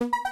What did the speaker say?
you.